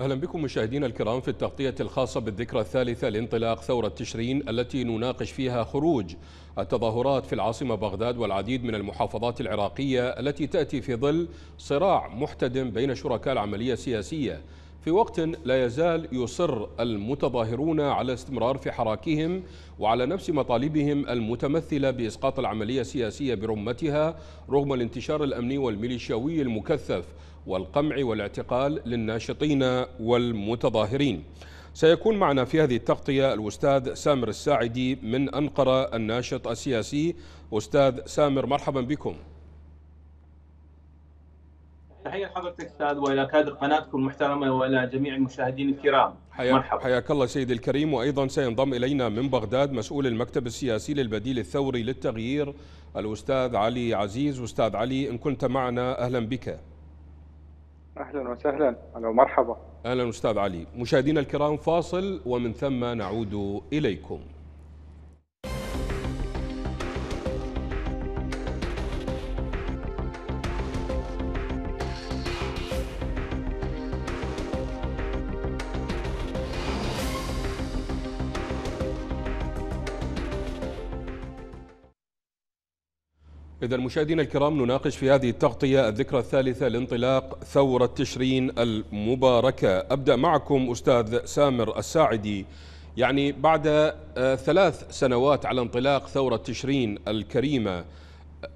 أهلا بكم مشاهدينا الكرام في التغطية الخاصة بالذكرى الثالثة لانطلاق ثورة تشرين التي نناقش فيها خروج التظاهرات في العاصمة بغداد والعديد من المحافظات العراقية التي تأتي في ظل صراع محتدم بين شركاء العملية السياسية. في وقت لا يزال يصر المتظاهرون على استمرار في حراكهم وعلى نفس مطالبهم المتمثلة بإسقاط العملية السياسية برمتها رغم الانتشار الأمني والميليشياوي المكثف. والقمع والاعتقال للناشطين والمتظاهرين. سيكون معنا في هذه التغطية الأستاذ سامر الساعدي من أنقرة الناشط السياسي. أستاذ سامر مرحبا بكم. تحية لحضرتك أستاذ وإلى كادر قناتكم المحترمة وإلى جميع المشاهدين الكرام. حيا مرحبا. حياك الله سيدي الكريم. وأيضا سينضم إلينا من بغداد مسؤول المكتب السياسي للبديل الثوري للتغيير الأستاذ علي عزيز. أستاذ علي إن كنت معنا أهلا بك. أهلا وسهلا. أهلا ومرحبا أهلا أستاذ علي. مشاهدينا الكرام فاصل ومن ثم نعود إليكم. إذا مشاهدينا الكرام نناقش في هذه التغطية الذكرى الثالثة لانطلاق ثورة تشرين المباركة. أبدأ معكم أستاذ سامر الساعدي. يعني بعد آه، ثلاث سنوات على انطلاق ثورة تشرين الكريمة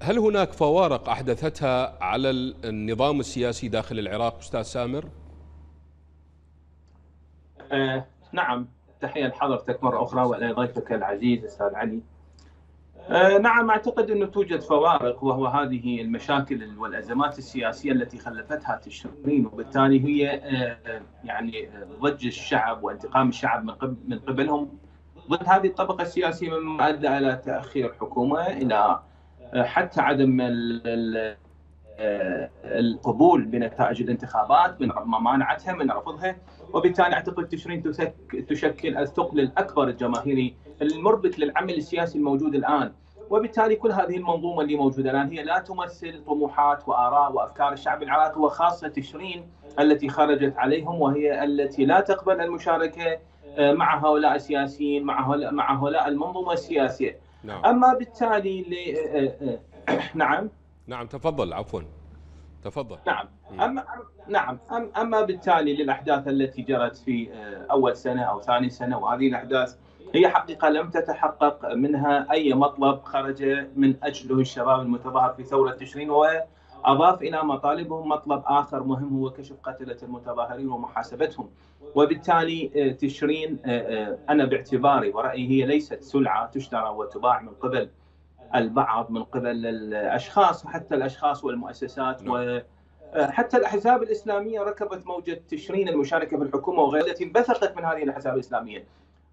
هل هناك فوارق أحدثتها على النظام السياسي داخل العراق أستاذ سامر؟ آه نعم. تحية لحضرتك مرة أخرى ولضيفك العزيز أستاذ علي. نعم أعتقد أنه توجد فوارق وهو هذه المشاكل والأزمات السياسية التي خلفتها تشرين وبالتالي هي آه، يعني ضج الشعب وانتقام الشعب من من قبلهم. ضد هذه الطبقة السياسية مما أدى إلى تأخير حكومة إلى آه، حتى عدم القبول بنتائج الانتخابات من ممانعتها من رفضها وبالتالي أعتقد تشرين تشكل الثقل الأكبر الجماهيري المربك للعمل السياسي الموجود الآن. وبالتالي كل هذه المنظومة اللي موجودة الآن هي لا تمثل طموحات وآراء وأفكار الشعب العراقي وخاصة تشرين التي خرجت عليهم وهي التي لا تقبل المشاركة آه، مع هؤلاء السياسيين مع هؤلاء مع هؤلاء المنظومة السياسية. نعم. أما بالتالي آه، آه، نعم. نعم تفضل عفوا. تفضل. نعم. اما نعم. أما بالتالي للأحداث التي جرت في أول سنة أو ثاني سنة وهذه الأحداث هي حقيقة لم تتحقق منها أي مطلب خرج من اجله الشباب المتظاهر في ثورة تشرين وأضاف إلى مطالبهم مطلب آخر مهم هو كشف قتلة المتظاهرين ومحاسبتهم وبالتالي آه، تشرين آه، آه، أنا باعتباري ورأيي هي ليست سلعة تشترى وتباع من قبل البعض من قبل الأشخاص وحتى الأشخاص والمؤسسات نعم. و حتى الأحزاب الإسلامية ركبت موجة تشرين المشاركة في الحكومة وغيرها التي انبثقت من هذه الأحزاب الإسلامية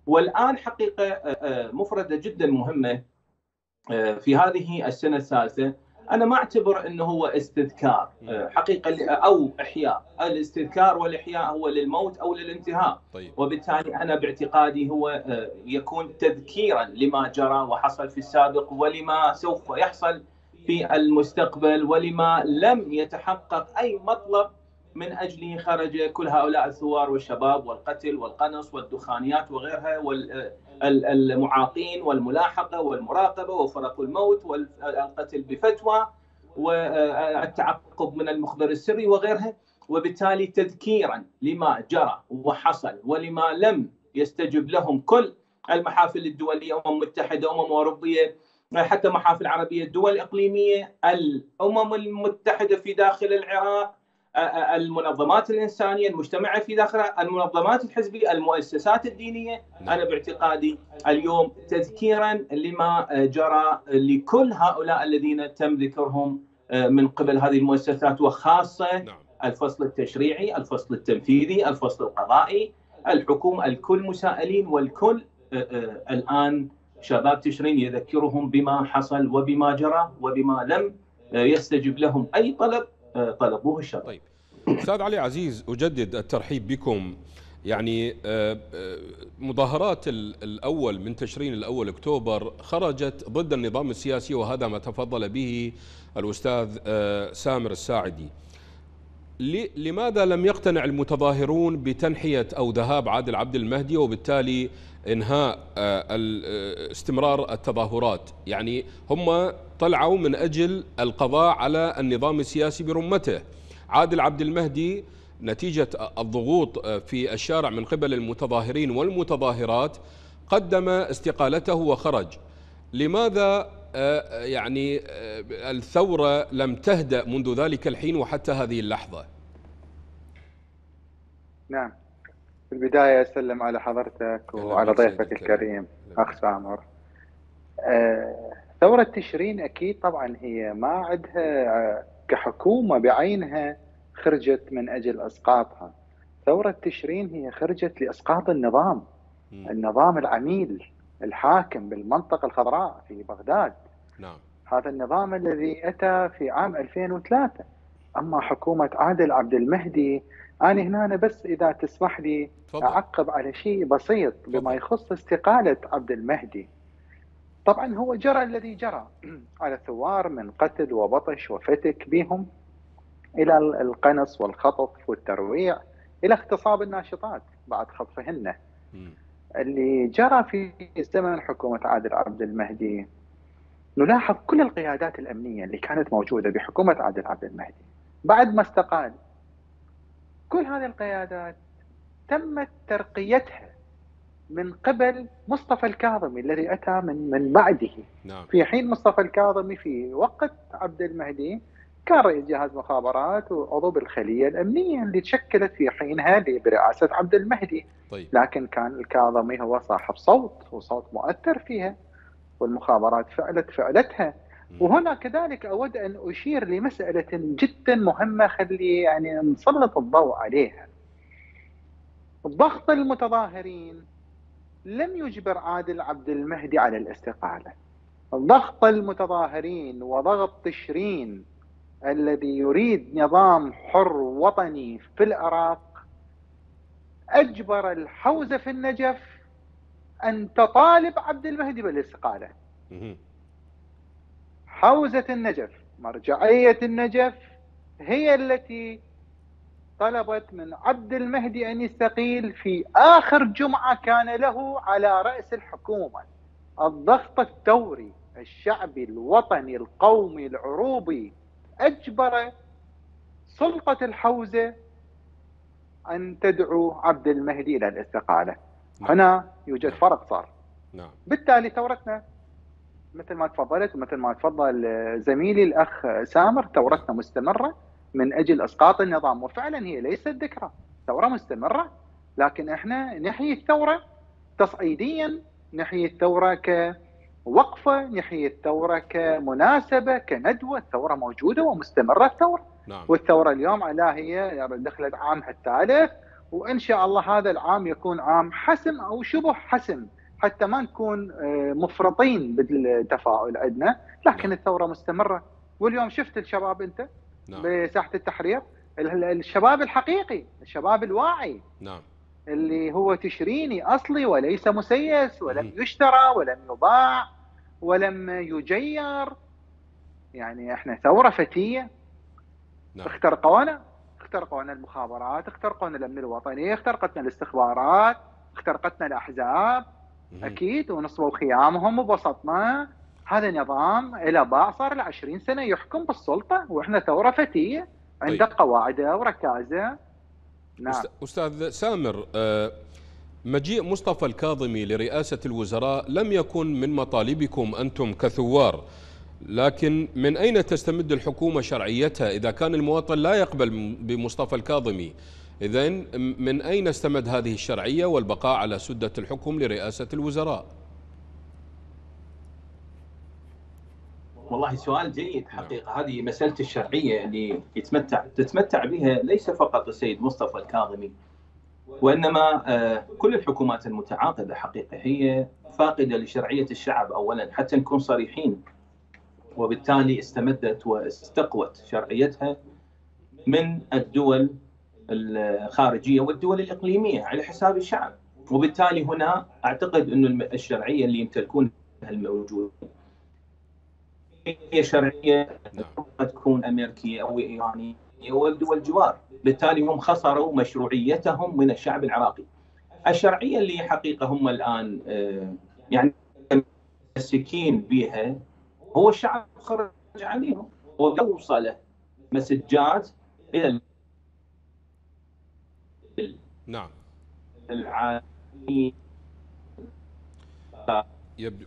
والآن حقيقة آه، آه، مفردة جدا مهمة آه، في هذه السنة الثالثه أنا ما أعتبر إنه هو استذكار حقيقة أو إحياء. الاستذكار والإحياء هو للموت أو للانتهاء. طيب. وبالتالي أنا باعتقادي هو يكون تذكيرا لما جرى وحصل في السابق ولما سوف يحصل في المستقبل ولما لم يتحقق أي مطلب من اجله خرج كل هؤلاء الثوار والشباب والقتل والقنص والدخانيات وغيرها والمعاقين والملاحقة والمراقبة وفرق الموت والقتل بفتوى والتعقب من المخبر السري وغيرها. وبالتالي تذكيرا لما جرى وحصل ولما لم يستجب لهم كل المحافل الدولية أمم متحدة أمم أوروبية حتى محافل عربية الدول الاقليميه الأمم المتحدة في داخل العراق المنظمات الإنسانية المجتمع في داخلها المنظمات الحزبية المؤسسات الدينية نعم. أنا باعتقادي اليوم تذكيرا لما جرى لكل هؤلاء الذين تم ذكرهم من قبل هذه المؤسسات وخاصة نعم. الفصل التشريعي الفصل التنفيذي الفصل القضائي الحكومة الكل مسائلين والكل الآن شباب تشرين يذكرهم بما حصل وبما جرى وبما لم يستجب لهم أي طلب طلبوه الشباب طيب. أستاذ علي عزيز أجدد الترحيب بكم. يعني آه، آه، مظاهرات الأول من تشرين الأول أكتوبر خرجت ضد النظام السياسي وهذا ما تفضل به الأستاذ آه، سامر الساعدي. لماذا لم يقتنع المتظاهرون بتنحية أو ذهاب عادل عبد المهدي وبالتالي إنهاء آه، آه، استمرار التظاهرات. يعني هم طلعوا من أجل القضاء على النظام السياسي برمته. عادل عبد المهدي نتيجة الضغوط آه، في الشارع من قبل المتظاهرين والمتظاهرات قدم استقالته وخرج. لماذا يعني الثورة لم تهدأ منذ ذلك الحين وحتى هذه اللحظة؟ نعم. في البداية أسلم على حضرتك وعلى ضيفك الكريم. أخ سامر. آه، ثورة تشرين أكيد طبعا هي ما عندها كحكومة بعينها خرجت من أجل إسقاطها. ثورة تشرين هي خرجت لإسقاط النظام النظام العميل الحاكم بالمنطقة الخضراء في بغداد. نعم. هذا النظام الذي أتى في عام 2003 أما حكومة عادل عبد المهدي أنا هنا بس إذا تسمح لي فضل. أعقب على شيء بسيط بما يخص استقالة عبد المهدي. طبعا هو جرى الذي جرى على الثوار من قتل وبطش وفتك بهم إلى القنص والخطف والترويع إلى اغتصاب الناشطات بعد خطفهن. اللي جرى في زمن حكومة عادل عبد المهدي. نلاحظ كل القيادات الأمنية اللي كانت موجودة بحكومة عادل عبد المهدي. بعد ما استقال كل هذه القيادات تمت ترقيتها من قبل مصطفى الكاظمي الذي أتى من من بعده نعم. في حين مصطفى الكاظمي في وقت عبد المهدي كان رئيس جهاز مخابرات وعضو بالخلية الأمنية اللي تشكلت في حينها برئاسة عبد المهدي طيب. لكن كان الكاظمي هو صاحب صوت وصوت مؤثر فيها والمخابرات فعلت فعلتها وهنا كذلك أود أن أشير لمسألة جدا مهمة خلي يعني نسلط الضوء عليها. ضغط المتظاهرين لم يجبر عادل عبد المهدي على الاستقالة. ضغط المتظاهرين وضغط تشرين الذي يريد نظام حر وطني في العراق أجبر الحوزه في النجف أن تطالب عبد المهدي بالاستقالة. حوزة النجف، مرجعية النجف هي التي طلبت من عبد المهدي أن يستقيل في آخر جمعة كان له على رأس الحكومة. الضغط الثوري الشعبي الوطني القومي العروبي أجبر سلطة الحوزة أن تدعو عبد المهدي إلى الاستقالة نعم. هنا يوجد فرق صار نعم. بالتالي ثورتنا مثل ما تفضلت ومثل ما تفضل زميلي الأخ سامر ثورتنا مستمرة من أجل إسقاط النظام وفعلا هي ليست ذكرى ثورة مستمرة لكن إحنا نحيي الثورة تصعيديا نحيي الثورة ك وقفه نحيي الثورة كمناسبة كندوة الثورة موجودة ومستمرة الثورة نعم. والثورة اليوم على هي دخلت عامها الثالث وإن شاء الله هذا العام يكون عام حسم أو شبه حسم حتى ما نكون آه، مفرطين بالتفاؤل عندنا لكن نعم. الثورة مستمرة. واليوم شفت الشباب أنت؟ نعم. بساحة التحرير. الشباب الحقيقي الشباب الواعي. نعم. اللي هو تشريني أصلي وليس مسيس ولم يشترى ولم يباع ولم يجير. يعني إحنا ثورة فتية. نعم. اخترقونا. اخترقونا المخابرات اخترقونا الأمن الوطني اخترقتنا الاستخبارات اخترقتنا الأحزاب. أكيد ونصبوا خيامهم وبسطنا هذا نظام إلى باع صار له 20 سنة يحكم بالسلطة وإحنا ثورة فتية عنده طيب. قواعده وركازة. نعم. أستاذ سامر آه مجيء مصطفى الكاظمي لرئاسة الوزراء لم يكن من مطالبكم أنتم كثوار لكن من أين تستمد الحكومة شرعيتها إذا كان المواطن لا يقبل بمصطفى الكاظمي؟ إذا من أين استمد هذه الشرعية والبقاء على سدة الحكم لرئاسة الوزراء؟ والله سؤال جيد حقيقة. هذه مسألة الشرعية اللي يتمتع تتمتع بها ليس فقط السيد مصطفى الكاظمي وإنما آه، كل الحكومات المتعاقدة حقيقة. هي فاقدة لشرعية الشعب اولا حتى نكون صريحين. وبالتالي استمدت واستقوت شرعيتها من الدول الخارجية والدول الإقليمية على حساب الشعب. وبالتالي هنا أعتقد انه الشرعية اللي يمتلكونها الموجودين هي شرعية قد تكون أمريكية أو إيرانية أو دول جوار بالتالي هم خسروا مشروعيتهم من الشعب العراقي. الشرعية اللي حقيقة هم الآن يعني متمسكين بها هو الشعب خرج عليهم. ووصل مسجات إلى نعم. العالمين. يبدو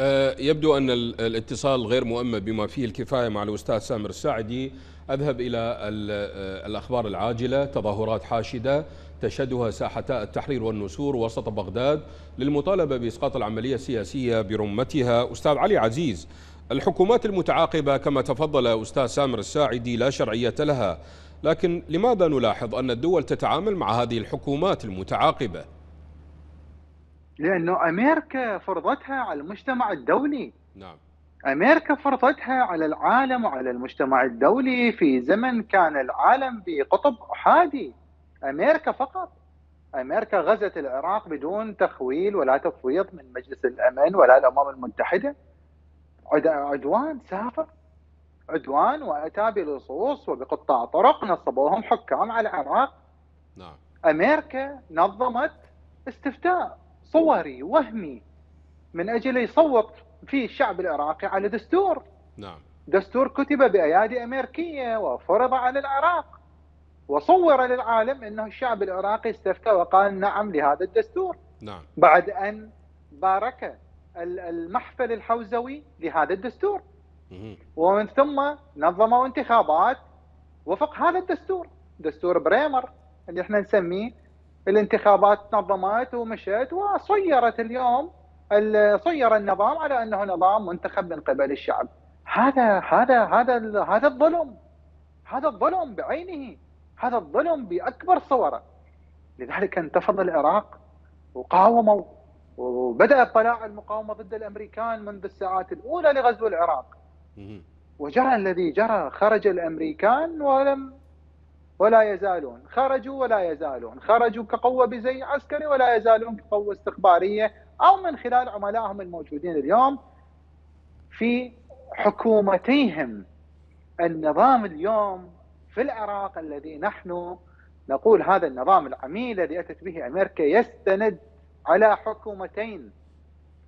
آه، يبدو أن الاتصال غير مؤمن بما فيه الكفاية مع الأستاذ سامر الساعدي. أذهب إلى آه، الأخبار العاجلة. تظاهرات حاشدة تشهدها ساحتا التحرير والنسور وسط بغداد للمطالبة بإسقاط العملية السياسية برمتها. أستاذ علي عزيز الحكومات المتعاقبة كما تفضل أستاذ سامر الساعدي لا شرعية لها لكن لماذا نلاحظ أن الدول تتعامل مع هذه الحكومات المتعاقبة؟ لأنه أمريكا فرضتها على المجتمع الدولي. نعم. أمريكا فرضتها على العالم وعلى المجتمع الدولي في زمن كان العالم بقطب أحادي. أمريكا فقط. أمريكا غزت العراق بدون تخويل ولا تفويض من مجلس الأمن ولا الأمم المتحدة. عدوان سافر. عدوان وأتى بلصوص وبقطاع طرق نصبوهم حكام على العراق. نعم. أمريكا نظمت استفتاء صوري وهمي من أجل يصوت فيه الشعب العراقي على دستور. نعم. دستور كتب بأيادي أمريكية وفرض على العراق. وصور للعالم إنه الشعب العراقي استفتى وقال نعم لهذا الدستور. نعم. بعد أن بارك المحفل الحوزوي لهذا الدستور. ومن ثم نظموا انتخابات وفق هذا الدستور دستور بريمر اللي إحنا نسميه الانتخابات نظمت ومشت وصيرت اليوم صير النظام على أنه نظام منتخب من قبل الشعب. هذا هذا هذا هذا الظلم. هذا الظلم بعينه. هذا الظلم بأكبر صوره. لذلك انتفض العراق وقاوموا وبدأ طلاع المقاومة ضد الأمريكان منذ الساعات الأولى لغزو العراق. وجرى الذي جرى خرج الأمريكان ولم ولا يزالون. خرجوا ولا يزالون. خرجوا كقوة بزي عسكري ولا يزالون كقوة استخبارية أو من خلال عملائهم الموجودين اليوم في حكومتيهم. النظام اليوم في العراق الذي نحن نقول هذا النظام العميل الذي أتت به أمريكا يستند على حكومتين.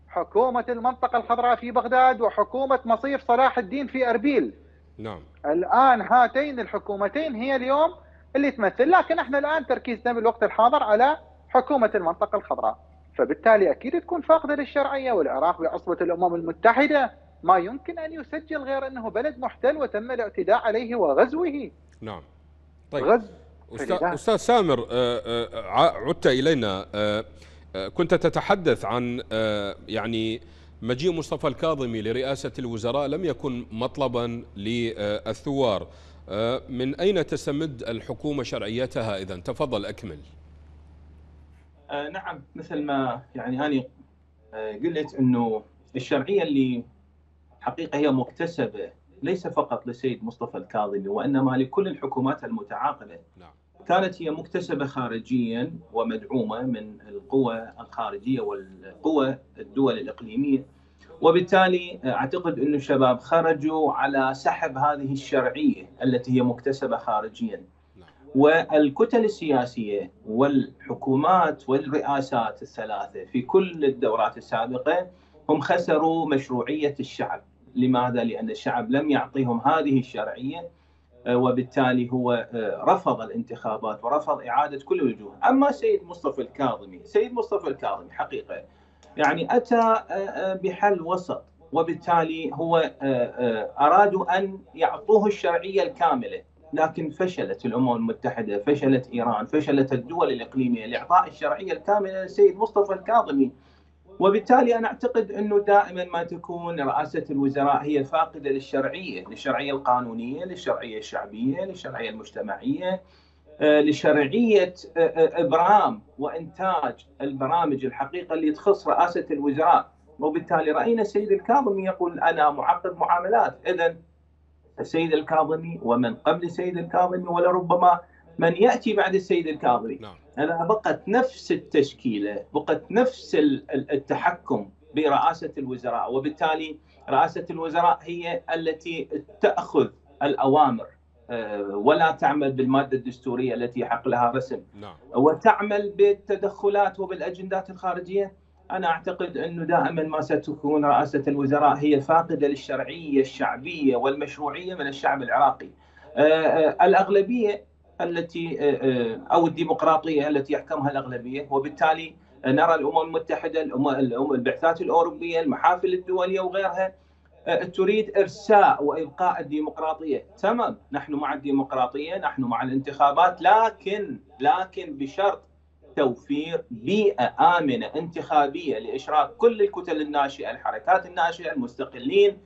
حكومة المنطقة الخضراء في بغداد وحكومة مصيف صلاح الدين في أربيل. نعم. الآن هاتين الحكومتين هي اليوم اللي تمثل. لكن إحنا الآن تركيزنا بالوقت الحاضر على حكومة المنطقة الخضراء. فبالتالي أكيد تكون فاقدة للشرعية والعراق بعصبة الأمم المتحدة. ما يمكن أن يسجل غير أنه بلد محتل وتم الاعتداء عليه وغزوه. نعم. طيب. غز أستاذ, أستاذ سامر آه، آه، عدت إلينا. آه، كنت تتحدث عن آه، يعني مجيء مصطفى الكاظمي لرئاسة الوزراء لم يكن مطلبا للثوار. آه، من أين تستمد الحكومة شرعيتها إذا؟ تفضل أكمل. آه، نعم مثل ما يعني أنا قلت أنه الشرعية اللي حقيقة هي مكتسبة ليس فقط لسيد مصطفى الكاظمي وإنما لكل الحكومات المتعاقبة نعم. كانت هي مكتسبة خارجيا ومدعومة من القوى الخارجية والقوى الدول الإقليمية. وبالتالي أعتقد أن الشباب خرجوا على سحب هذه الشرعية التي هي مكتسبة خارجيا. والكتل السياسية والحكومات والرئاسات الثلاثة في كل الدورات السابقة هم خسروا مشروعية الشعب. لماذا؟ لأن الشعب لم يعطيهم هذه الشرعية وبالتالي هو آه، رفض الانتخابات ورفض إعادة كل الوجوه، أما سيد مصطفى الكاظمي، سيد مصطفى الكاظمي حقيقة يعني أتى آه، بحل وسط وبالتالي هو أرادوا أن يعطوه الشرعية الكاملة، لكن فشلت الأمم المتحدة، فشلت إيران، فشلت الدول الإقليمية لإعطاء الشرعية الكاملة للسيد مصطفى الكاظمي. وبالتالي أنا أعتقد أنه دائما ما تكون رئاسة الوزراء هي فاقده للشرعية، للشرعية القانونية، للشرعية الشعبية، للشرعية المجتمعية، آه، لشرعية آه، آه، إبرام وإنتاج البرامج الحقيقة اللي تخص رئاسة الوزراء، وبالتالي رأينا السيد الكاظمي يقول أنا معقد معاملات، اذا السيد الكاظمي ومن قبل السيد الكاظمي ولربما من يأتي بعد السيد الكاظمي نعم. أنا بقت نفس التشكيلة بقت نفس التحكم برئاسة الوزراء وبالتالي رئاسة الوزراء هي التي تأخذ الأوامر ولا تعمل بالمادة الدستورية التي يحق لها رسم نعم. وتعمل بالتدخلات وبالأجندات الخارجية أنا أعتقد انه دائما ما ستكون رئاسة الوزراء هي فاقدة للشرعية الشعبية والمشروعية من الشعب العراقي. الأغلبية التي أو الديمقراطية التي يحكمها الأغلبية. وبالتالي نرى الأمم المتحدة البعثات الأوروبية المحافل الدولية وغيرها تريد إرساء وإبقاء الديمقراطية، تمام نحن مع الديمقراطية، نحن مع الانتخابات لكن لكن بشرط توفير بيئة آمنة انتخابية لإشراك كل الكتل الناشئة، الحركات الناشئة، المستقلين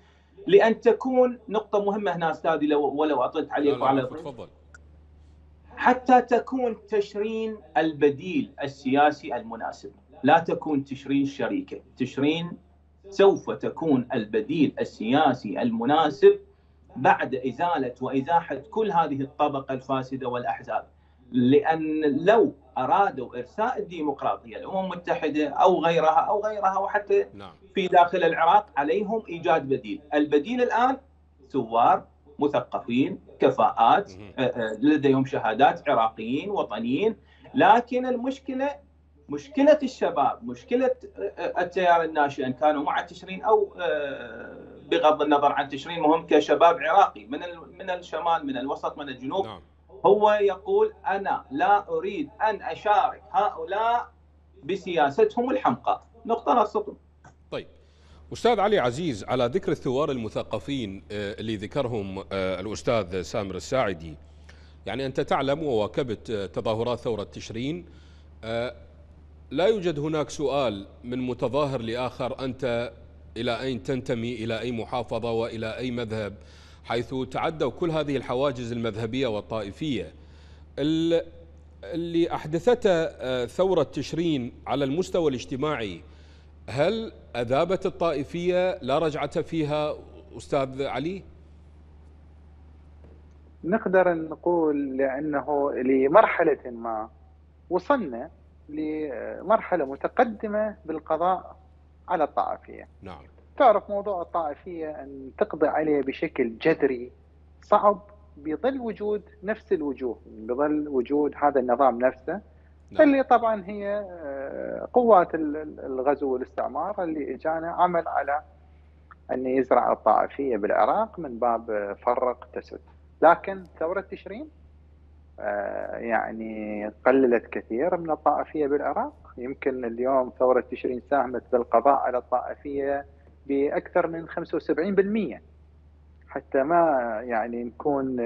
لأن تكون نقطة مهمة هنا أستاذي لو ولو أطلت عليك وعلى تفضل. حتى تكون تشرين البديل السياسي المناسب. لا تكون تشرين شريكة. تشرين سوف تكون البديل السياسي المناسب بعد إزالة وإزاحة كل هذه الطبقة الفاسدة والأحزاب. لأن لو أرادوا إرساء الديمقراطية الأمم المتحدة أو غيرها أو غيرها وحتى نعم. في داخل العراق عليهم إيجاد بديل، البديل الآن ثوار مثقفين كفاءات لديهم شهادات عراقيين وطنيين. لكن المشكلة مشكلة الشباب مشكلة التيار الناشئ إن كانوا مع تشرين أو بغض النظر عن تشرين مهم كشباب عراقي من من الشمال من الوسط من الجنوب. نعم. هو يقول أنا لا أريد أن أشارك هؤلاء بسياستهم الحمقاء نقطة نص طيب. أستاذ علي عزيز على ذكر الثوار المثقفين اللي ذكرهم الأستاذ سامر الساعدي يعني أنت تعلم وواكبت تظاهرات ثورة تشرين لا يوجد هناك سؤال من متظاهر لآخر أنت إلى أين تنتمي إلى أي محافظة وإلى أي مذهب حيث تعدوا كل هذه الحواجز المذهبية والطائفية. اللي أحدثته ثورة تشرين على المستوى الاجتماعي هل اذابت الطائفية لا رجعة فيها أستاذ علي؟ نقدر نقول لأنه لمرحلة ما وصلنا لمرحلة متقدمة بالقضاء على الطائفية. نعم. تعرف موضوع الطائفية أن تقضي عليه بشكل جذري صعب بظل وجود نفس الوجوه، بظل وجود هذا النظام نفسه نعم. اللي طبعا هي قوات الغزو والاستعمار اللي إجانا عمل على أن يزرع الطائفية بالعراق من باب فرق تسد. لكن ثورة تشرين يعني قللت كثير من الطائفية بالعراق. يمكن اليوم ثورة تشرين ساهمت بالقضاء على الطائفية بأكثر من 75% حتى ما يعني نكون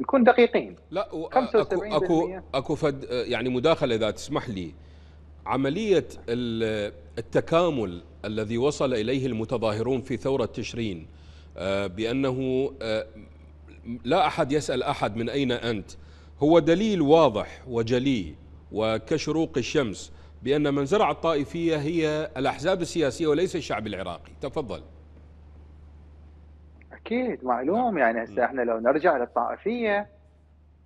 نكون دقيقين. لا أكو أكو أكو فد يعني مداخلة إذا تسمح لي. عملية التكامل الذي وصل إليه المتظاهرون في ثورة تشرين بأنه لا أحد يسأل أحد من أين أنت. هو دليل واضح وجلي وكشروق الشمس بأن من زرع الطائفية هي الأحزاب السياسية وليس الشعب العراقي. تفضل. أكيد معلوم. يعني هسه إحنا لو نرجع للطائفية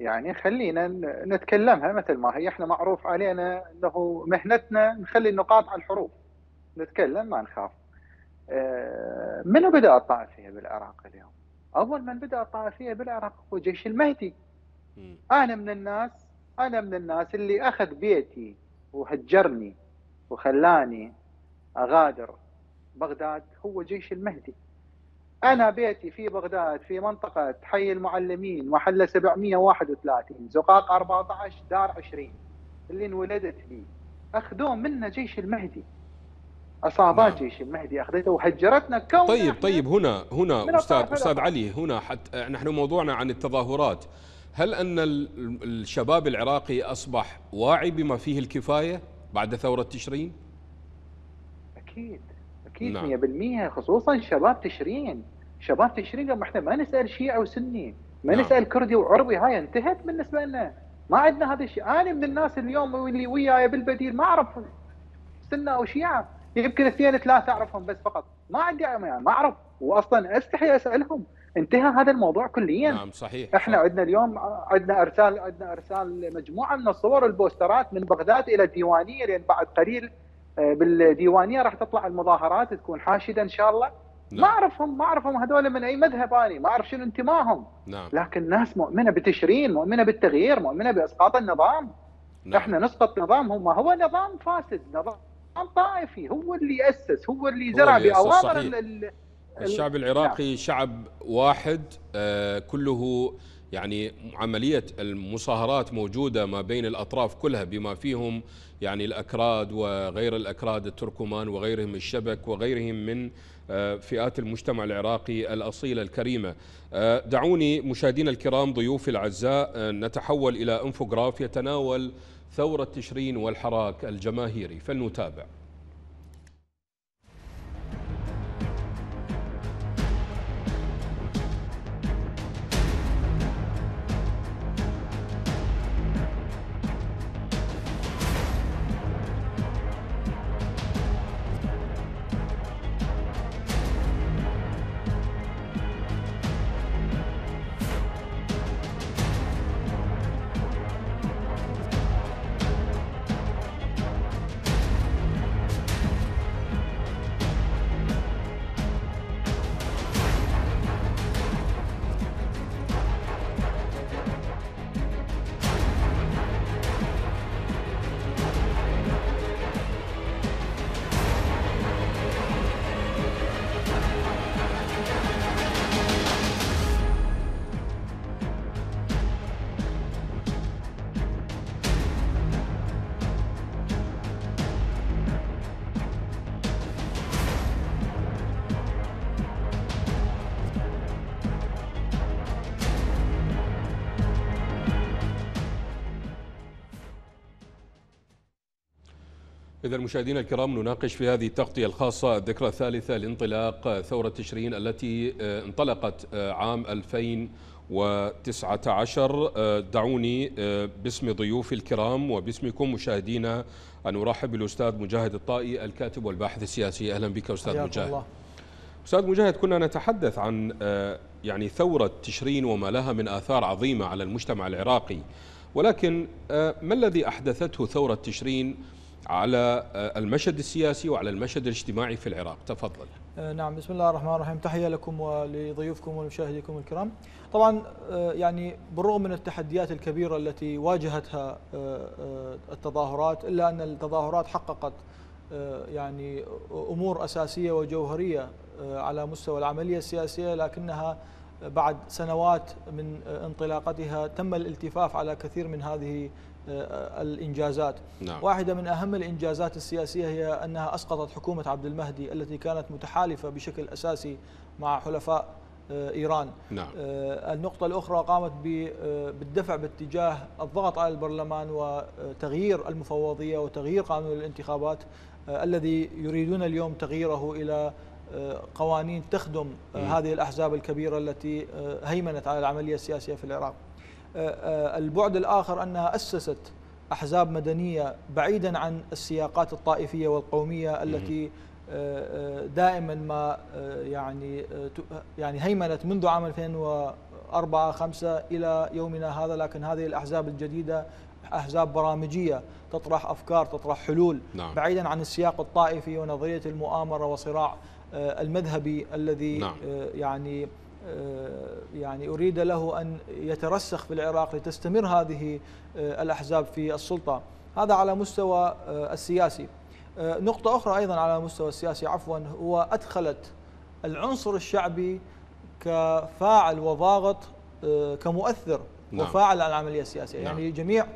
يعني خلينا نتكلمها مثل ما هي. إحنا معروف علينا إنه مهنتنا نخلي النقاط على الحروف. نتكلم ما نخاف. منو بدأ الطائفية بالعراق اليوم؟ أول من بدأ الطائفية بالعراق هو جيش المهدي. أنا من الناس أنا من الناس اللي أخذ بيتي وهجرني وخلاني أغادر بغداد هو جيش المهدي. أنا بيتي في بغداد في منطقة حي المعلمين محله 731 زقاق 14 دار 20 اللي انولدت فيه أخذوه منا جيش المهدي. عصابات نعم. جيش المهدي أخذته وهجرتنا كون طيب طيب هنا هنا أستاذ أستاذ علي هنا حتى نحن موضوعنا عن التظاهرات. هل أن الشباب العراقي أصبح واعي بما فيه الكفاية بعد ثورة تشرين؟ أكيد. أكيد نعم. 100% خصوصا شباب تشرين. شباب تشرين لما إحنا ما نسأل شيعي وسني ما نعم. نسأل كردي وعربي هاي انتهت بالنسبة لنا. ما عندنا هذا الشيء. أنا من الناس اليوم اللي وياي بالبديل ما اعرف سنة أو شيعة. يمكن اثنين ثلاثة أعرفهم بس فقط. ما عندي يعني ما أعرف. واصلا أستحي أسألهم. انتهى هذا الموضوع كليا. نعم صحيح. إحنا صحيح. عندنا اليوم عندنا ارسال عندنا أرسال مجموعة من الصور والبوسترات من بغداد إلى الديوانية لأن بعد قليل بالديوانية راح تطلع المظاهرات تكون حاشدة إن شاء الله نعم. ما أعرفهم ما أعرفهم هذول من أي مذهب اني ما أعرف شنو انتمائهم نعم. لكن ناس مؤمنة بتشرين مؤمنة بالتغيير مؤمنة بإسقاط النظام نعم. إحنا نسقط نظام هم هو نظام فاسد نظام طائفي هو اللي اسس هو اللي زرع بأوامر الشعب العراقي نعم. شعب واحد آه كله يعني عملية المصاهرات موجودة ما بين الأطراف كلها بما فيهم يعني الأكراد وغير الأكراد التركمان وغيرهم الشبك وغيرهم من آه، فئات المجتمع العراقي الأصيلة الكريمة. آه، دعوني مشاهدينا الكرام ضيوف الأعزاء آه، نتحول إلى إنفوغراف يتناول ثورة تشرين والحراك الجماهيري. فلنتابع. مشاهدينا الكرام نناقش في هذه التغطية الخاصة الذكرى الثالثة لانطلاق ثورة تشرين التي آه، انطلقت آه، عام 2019 آه، دعوني باسم ضيوفي الكرام وباسمكم مشاهدينا أن أرحب بالأستاذ مجاهد الطائي الكاتب والباحث السياسي. أهلا بك أستاذ مجاهد. الله. أستاذ مجاهد كنا نتحدث عن يعني ثورة تشرين وما لها من آثار عظيمة على المجتمع العراقي. ولكن ما الذي أحدثته ثورة تشرين على آه، المشهد السياسي وعلى المشهد الاجتماعي في العراق. تفضل. آه، نعم بسم الله الرحمن الرحيم. تحية لكم ولضيوفكم ومشاهديكم الكرام. طبعا آه، يعني بالرغم من التحديات الكبيرة التي واجهتها التظاهرات إلا أن التظاهرات حققت يعني أمور أساسية وجوهرية على مستوى العملية السياسية لكنها بعد سنوات من انطلاقتها تم الالتفاف على كثير من هذه الإنجازات نعم. واحدة من أهم الإنجازات السياسية هي أنها أسقطت حكومة عبد المهدي التي كانت متحالفة بشكل أساسي مع حلفاء آه، إيران نعم. آه، النقطة الأخرى قامت بالدفع باتجاه الضغط على البرلمان وتغيير المفوضية وتغيير قانون الانتخابات الذي يريدون اليوم تغييره إلى قوانين تخدم هذه الأحزاب الكبيرة التي هيمنت على العملية السياسية في العراق آه، آه، البعد الآخر أنها أسست أحزاب مدنية بعيدا عن السياقات الطائفية والقومية التي آه، دائما ما يعني يعني هيمنت منذ عام 2004 5 إلى يومنا هذا لكن هذه الأحزاب الجديدة أحزاب برامجية تطرح أفكار تطرح حلول نعم. بعيدا عن السياق الطائفي ونظرية المؤامرة وصراع المذهبي الذي نعم. يعني آه، يعني أريد له أن يترسخ في العراق لتستمر هذه آه، الأحزاب في السلطة هذا على مستوى آه، السياسي نقطة أخرى أيضا على المستوى السياسي عفوا هو أدخلت العنصر الشعبي كفاعل وضاغط كمؤثر نعم. وفاعل على العملية السياسية نعم. يعني جميع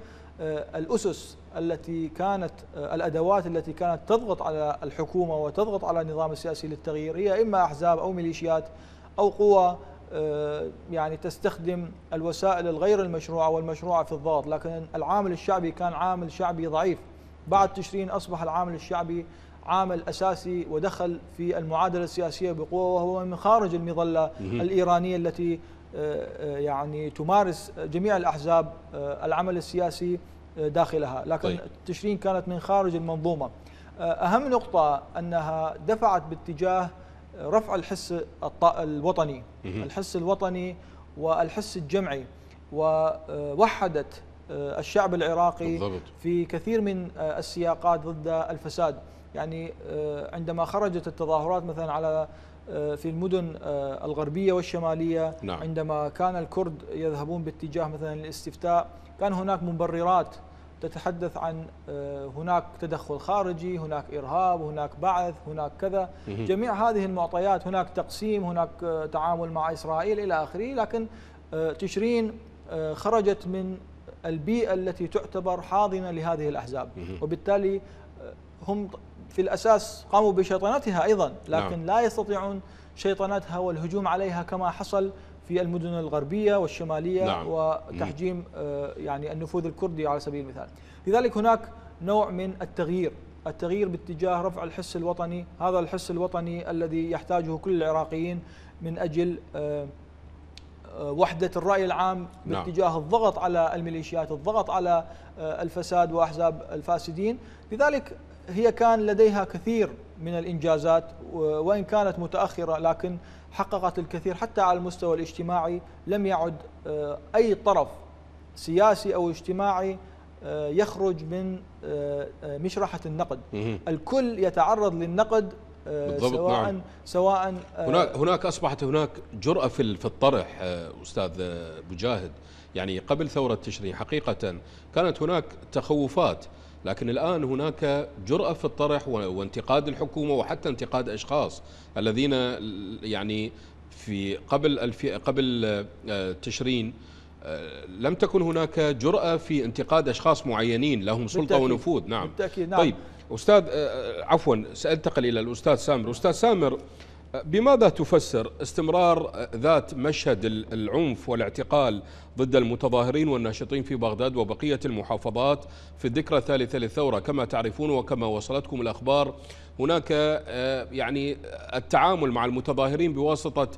الأسس التي كانت الأدوات التي كانت تضغط على الحكومة وتضغط على النظام السياسي للتغيير هي إما أحزاب أو ميليشيات أو قوى آه، يعني تستخدم الوسائل الغير المشروعة والمشروعة في الضغط لكن العامل الشعبي كان عامل شعبي ضعيف. بعد تشرين أصبح العامل الشعبي عامل أساسي ودخل في المعادلة السياسية بقوة وهو من خارج المظلة الإيرانية التي آه، آه، يعني تمارس جميع الأحزاب العمل السياسي داخلها. لكن طيب. تشرين كانت من خارج المنظومة. أهم نقطة أنها دفعت باتجاه رفع الحس الوطني الحس الوطني والحس الجمعي ووحدت آه، الشعب العراقي بالضبط. في كثير من آه، السياقات ضد الفساد يعني آه، عندما خرجت التظاهرات مثلا على في المدن الغربية والشمالية نعم. عندما كان الكرد يذهبون باتجاه مثلا الاستفتاء كان هناك مبررات تتحدث عن هناك تدخل خارجي هناك إرهاب هناك بعث هناك كذا. جميع هذه المعطيات هناك تقسيم هناك تعامل مع إسرائيل إلى آخره لكن تشرين خرجت من البيئة التي تعتبر حاضنة لهذه الأحزاب. وبالتالي هم في الأساس قاموا بشيطنتها أيضا لكن نعم. لا يستطيعون شيطنتها والهجوم عليها كما حصل في المدن الغربية والشمالية نعم. وتحجيم يعني النفوذ الكردي على سبيل المثال لذلك هناك نوع من التغيير التغيير باتجاه رفع الحس الوطني هذا الحس الوطني الذي يحتاجه كل العراقيين من أجل وحدة الرأي العام نعم. باتجاه الضغط على الميليشيات الضغط على الفساد وأحزاب الفاسدين لذلك هي كان لديها كثير من الإنجازات وإن كانت متأخرة لكن حققت الكثير حتى على المستوى الاجتماعي لم يعد أي طرف سياسي أو اجتماعي يخرج من مشرحة النقد. الكل يتعرض للنقد بالضبط سواء نعم. سواء هناك هناك أصبحت هناك جرأة في في الطرح أستاذ مجاهد. يعني قبل ثورة تشرين حقيقة كانت هناك تخوفات. لكن الآن هناك جرأة في الطرح وانتقاد الحكومة وحتى انتقاد أشخاص الذين يعني في قبل قبل تشرين لم تكن هناك جرأة في انتقاد أشخاص معينين لهم سلطة بالتأكيد. ونفوذ. نعم. بالتأكيد. نعم. طيب أستاذ عفوا سأنتقل إلى الأستاذ سامر. أستاذ سامر بماذا تفسر استمرار ذات مشهد العنف والاعتقال ضد المتظاهرين والناشطين في بغداد وبقية المحافظات في الذكرى الثالثة للثورة؟ كما تعرفون وكما وصلتكم الأخبار هناك يعني التعامل مع المتظاهرين بواسطة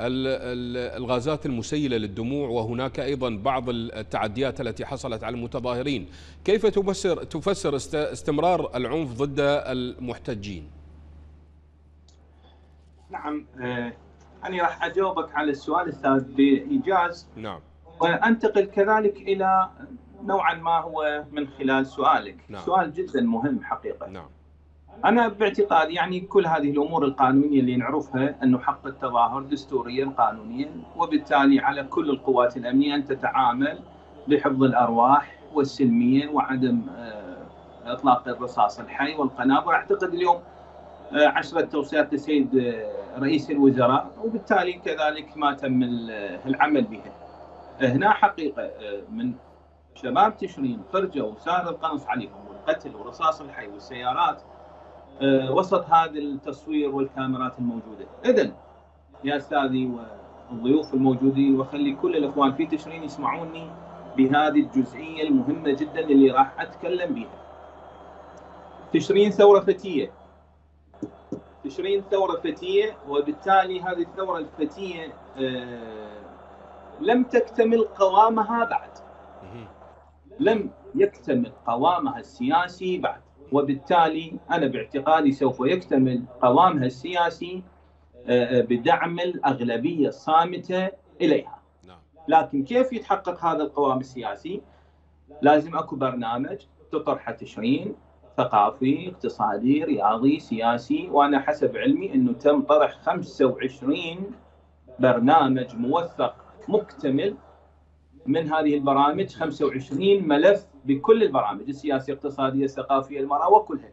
الغازات المسيلة للدموع وهناك أيضا بعض التعديات التي حصلت على المتظاهرين. كيف تفسر, تفسر استمرار العنف ضد المحتجين؟ نعم أنا راح أجاوبك على السؤال أستاذ بإيجاز. نعم. وأنتقل كذلك إلى نوعا ما هو من خلال سؤالك. نعم. سؤال جدا مهم حقيقة. نعم. أنا باعتقادي يعني كل هذه الأمور القانونية اللي نعرفها أنه حق التظاهر دستوريا قانونيا وبالتالي على كل القوات الأمنية أن تتعامل بحفظ الأرواح والسلمية وعدم إطلاق الرصاص الحي والقنابل أعتقد اليوم عشرة توصيات للسيد رئيس الوزراء وبالتالي كذلك ما تم العمل بها هنا حقيقة من شباب تشرين خرجوا وسار القنص عليهم والقتل ورصاص الحي والسيارات وسط هذا التصوير والكاميرات الموجودة. إذا يا أستاذي والضيوف الموجودين وخلي كل الإخوان في تشرين يسمعوني بهذه الجزئية المهمة جدا اللي راح أتكلم بها. تشرين ثورة فتية. تشرين ثورة فتية وبالتالي هذه الثورة الفتية لم تكتمل قوامها بعد. لم يكتمل قوامها السياسي بعد. وبالتالي أنا باعتقادي سوف يكتمل قوامها السياسي بدعم الأغلبية الصامتة إليها. لكن كيف يتحقق هذا القوام السياسي؟ لازم أكو برنامج تطرحه تشرين ثقافي اقتصادي رياضي سياسي وأنا حسب علمي أنه تم طرح 25 برنامج موثق مكتمل من هذه البرامج 25 ملف بكل البرامج السياسية الاقتصادية الثقافية المرأة وكلها.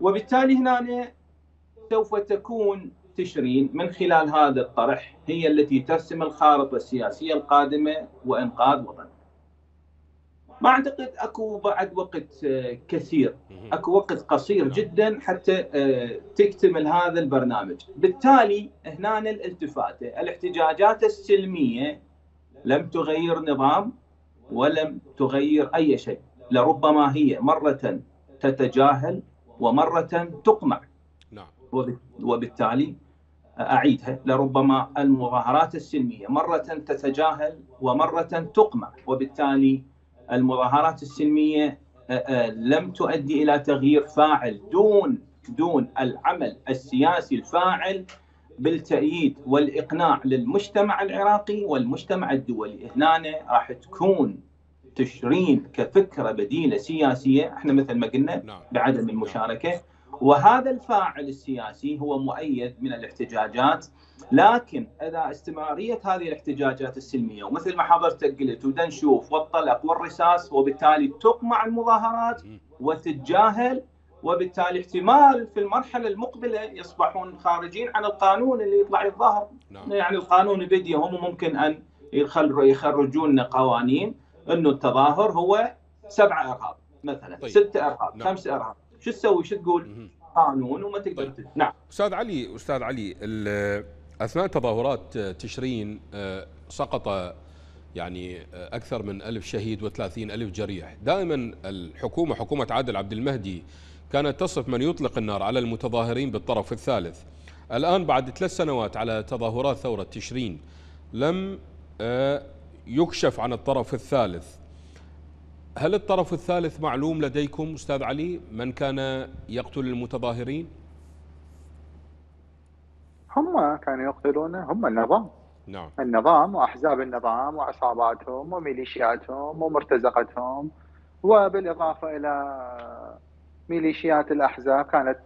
وبالتالي هنا سوف تكون تشرين من خلال هذا الطرح هي التي ترسم الخارطة السياسية القادمة وإنقاذ وطن. ما أعتقد أكو بعد وقت كثير. أكو وقت قصير جدا حتى تكتمل هذا البرنامج. بالتالي هنا الالتفاتة الاحتجاجات السلمية لم تغير نظام ولم تغير أي شيء. لربما هي مرة تتجاهل ومرة تقمع. نعم. وبالتالي أعيدها لربما المظاهرات السلمية مرة تتجاهل ومرة تقمع. وبالتالي المظاهرات السلمية لم تؤدي إلى تغيير فاعل. دون دون العمل السياسي الفاعل بالتأييد والإقناع للمجتمع العراقي والمجتمع الدولي. هنا راح تكون تشرين كفكرة بديلة سياسية. إحنا مثل ما قلنا بعدم المشاركة. وهذا الفاعل السياسي هو مؤيد من الاحتجاجات لكن إذا استمرارية هذه الاحتجاجات السلمية ومثل ما حضرتك قلت ودا نشوف والطلق والرصاص وبالتالي تقمع المظاهرات وتتجاهل وبالتالي احتمال في المرحلة المقبلة يصبحون خارجين عن القانون اللي يطلع يتظاهر نعم. يعني القانون بديهم وممكن أن يخرجون قوانين إنه التظاهر هو سبعه إرهاب مثلا طيب. ستة إرهاب نعم. خمسة إرهاب شو تسوي؟ شو تقول؟ قانون وما تقدر طيب. نعم. أستاذ علي أستاذ علي أثناء تظاهرات تشرين آه، سقط يعني آه، أكثر من ألف شهيد و30 ألف جريح. دائما الحكومة حكومة عادل عبد المهدي كانت تصف من يطلق النار على المتظاهرين بالطرف الثالث. الآن بعد ثلاث سنوات على تظاهرات ثورة تشرين لم آه، يكشف عن الطرف الثالث. هل الطرف الثالث معلوم لديكم أستاذ علي من كان يقتل المتظاهرين؟ هم كانوا يقتلون هم النظام. نعم. النظام وأحزاب النظام وعصاباتهم وميليشياتهم ومرتزقتهم. وبالإضافة إلى ميليشيات الأحزاب كانت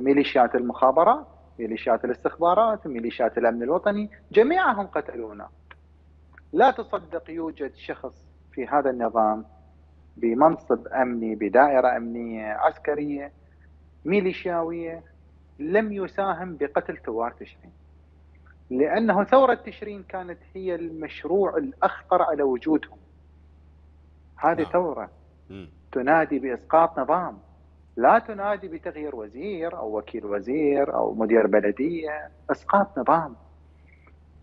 ميليشيات المخابرات ميليشيات الاستخبارات ميليشيات الأمن الوطني جميعهم قتلونا. لا تصدق يوجد شخص في هذا النظام بمنصب أمني بدائرة أمنية عسكرية ميليشياوية لم يساهم بقتل ثوار تشرين. لأنه ثورة تشرين كانت هي المشروع الأخطر على وجودهم. هذه نعم. ثورة تنادي بإسقاط نظام. لا تنادي بتغيير وزير أو وكيل وزير أو مدير بلدية. إسقاط نظام.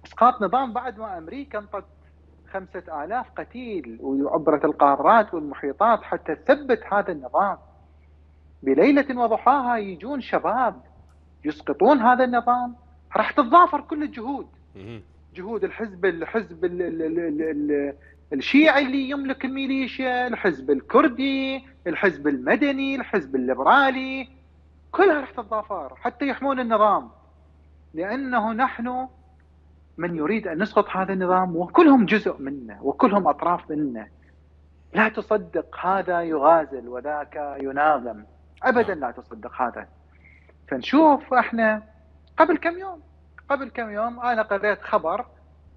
إسقاط نظام بعد ما أمريكا انطت خمسة آلاف قتيل وعبرت القارات والمحيطات حتى تثبت هذا النظام. بليلة وضحاها يجون شباب يسقطون هذا النظام. راح تتضافر كل الجهود. جهود الحزب الحزب ال ال ال ال الشيعي اللي يملك الميليشيا الحزب الكردي الحزب المدني الحزب الليبرالي. كلها راح تتضافر حتى يحمون النظام. لأنه نحن من يريد أن نسقط هذا النظام وكلهم جزء منه وكلهم أطراف منه. لا تصدق هذا يغازل وذاك يناغم أبدا لا تصدق هذا. فنشوف إحنا قبل كم يوم؟ قبل كم يوم أنا قريت خبر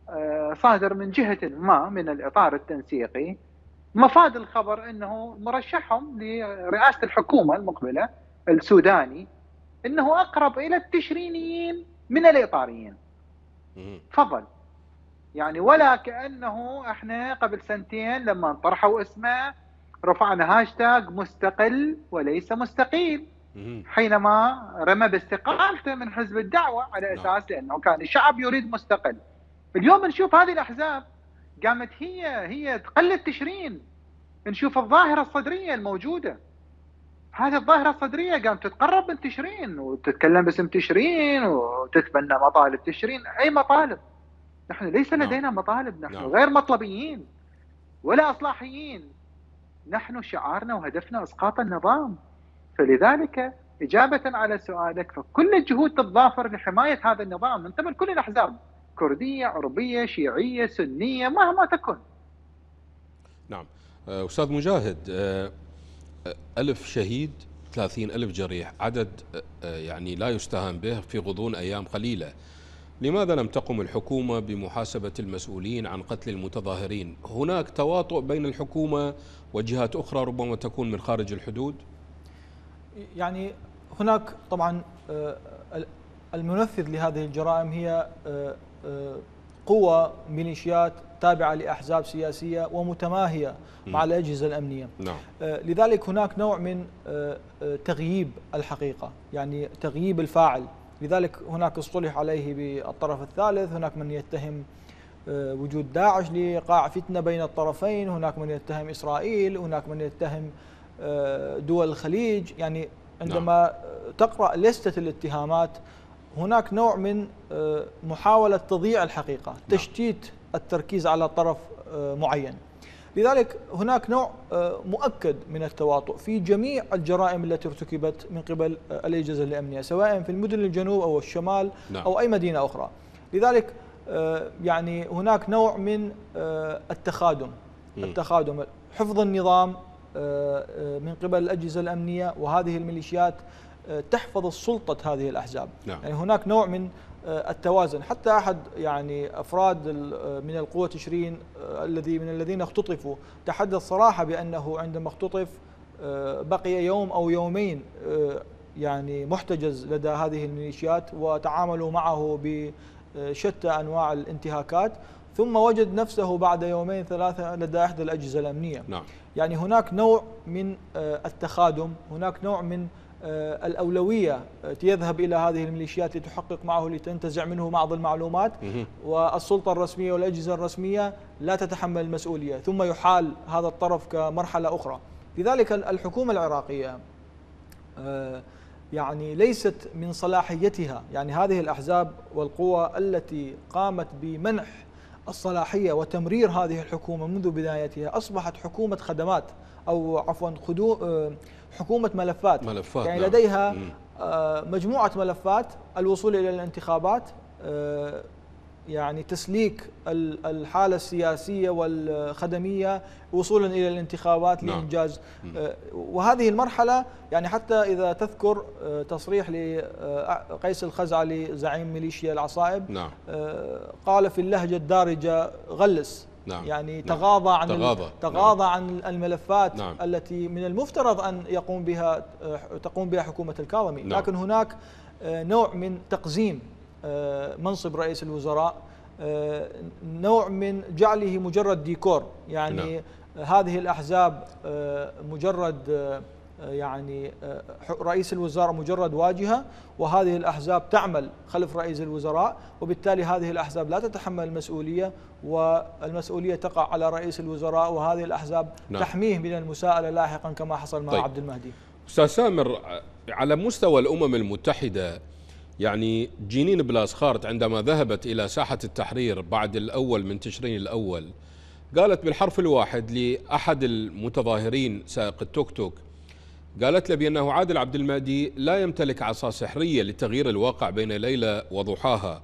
آه، صادر من جهة ما من الإطار التنسيقي. مفاد الخبر أنه مرشحهم لرئاسة الحكومة المقبلة السوداني أنه أقرب إلى التشرينيين من الإطاريين. تفضل. يعني ولا كأنه إحنا قبل سنتين لما طرحوا اسمه رفعنا هاشتاج مستقل وليس مستقيل حينما رمى باستقالته من حزب الدعوة على نعم. أساس لأنه كان الشعب يريد مستقل. اليوم نشوف هذه الأحزاب قامت هي هي تقلد تشرين نشوف الظاهرة الصدرية الموجودة. هذه الظاهرة الصدرية قامت تتقرب من تشرين وتتكلم باسم تشرين وتتبنى مطالب تشرين أي مطالب. نحن ليس نعم. لدينا مطالب نحن نعم. غير مطلبيين ولا أصلاحيين. نحن شعارنا وهدفنا إسقاط النظام. فلذلك إجابة على سؤالك فكل الجهود تتضافر لحماية هذا النظام من قبل كل الأحزاب كردية عربية شيعية سنية مهما تكن. نعم. أستاذ مجاهد أه، ألف شهيد ثلاثين ألف جريح عدد آه، يعني لا يستهان به في غضون أيام قليلة. لماذا لم تقم الحكومة بمحاسبة المسؤولين عن قتل المتظاهرين؟ هناك تواطؤ بين الحكومة وجهات أخرى ربما تكون من خارج الحدود؟ يعني هناك طبعا آه، المنفذ لهذه الجرائم هي آه، قوى ميليشيات تابعة لأحزاب سياسية ومتماهية مع الأجهزة الأمنية نعم. آه، لذلك هناك نوع من آه، آه، تغييب الحقيقة يعني تغييب الفاعل لذلك هناك اصطلح عليه بالطرف الثالث هناك من يتهم وجود داعش لإيقاع فتنة بين الطرفين هناك من يتهم إسرائيل هناك من يتهم دول الخليج يعني عندما نعم. تقرأ لستة الاتهامات هناك نوع من محاولة تضييع الحقيقة نعم. تشتيت التركيز على طرف معين لذلك هناك نوع آه، مؤكد من التواطؤ في جميع الجرائم التي ارتكبت من قبل آه، الاجهزه الأمنية سواء في المدن الجنوب أو الشمال نعم. أو أي مدينة أخرى لذلك آه، يعني هناك نوع من التخادم التخادم حفظ النظام من قبل الأجهزة الأمنية وهذه الميليشيات تحفظ السلطة هذه الأحزاب نعم. يعني هناك نوع من التوازن حتى أحد يعني أفراد من القوة تشرين الذي من الذين اختطفوا تحدث صراحة بأنه عندما اختطف بقي يوم أو يومين يعني محتجز لدى هذه الميليشيات وتعاملوا معه بشتى أنواع الانتهاكات ثم وجد نفسه بعد يومين ثلاثة لدى إحدى الأجهزة الأمنية نعم. يعني هناك نوع من التخادم هناك نوع من الأولوية يذهب إلى هذه الميليشيات لتحقق معه لتنتزع منه بعض المعلومات. والسلطة الرسمية والأجهزة الرسمية لا تتحمل المسؤولية ثم يحال هذا الطرف كمرحلة أخرى. لذلك الحكومة العراقية يعني ليست من صلاحيتها. يعني هذه الأحزاب والقوى التي قامت بمنح الصلاحية وتمرير هذه الحكومة منذ بدايتها أصبحت حكومة خدمات أو عفوا حكومة ملفات ملفات يعني نعم. لديها مجموعة ملفات الوصول إلى الانتخابات يعني تسليك الحالة السياسية والخدمية وصولا إلى الانتخابات نعم. لإنجاز وهذه المرحلة يعني حتى إذا تذكر تصريح لقيس الخزعلي زعيم ميليشيا العصائب نعم. قال في اللهجة الدارجة غلس نعم. يعني نعم. تغاضى عن تغاضى. تغاضى نعم. عن الملفات نعم. التي من المفترض أن يقوم بها تقوم بها حكومة الكاظمي نعم. لكن هناك نوع من تقزيم منصب رئيس الوزراء نوع من جعله مجرد ديكور يعني نعم. هذه الأحزاب مجرد يعني رئيس الوزراء مجرد واجهة وهذه الأحزاب تعمل خلف رئيس الوزراء وبالتالي هذه الأحزاب لا تتحمل المسؤولية والمسؤولية تقع على رئيس الوزراء وهذه الأحزاب نعم. تحميه من المساءلة لاحقا كما حصل مع طيب. عبد المهدي. أستاذ سامر على مستوى الأمم المتحدة يعني جينين بلاسخارت عندما ذهبت إلى ساحة التحرير بعد الأول من تشرين الأول قالت بالحرف الواحد لأحد المتظاهرين سائق التوك توك قالت له بأنه عادل عبد المهدي لا يمتلك عصا سحرية لتغيير الواقع بين ليلة وضحاها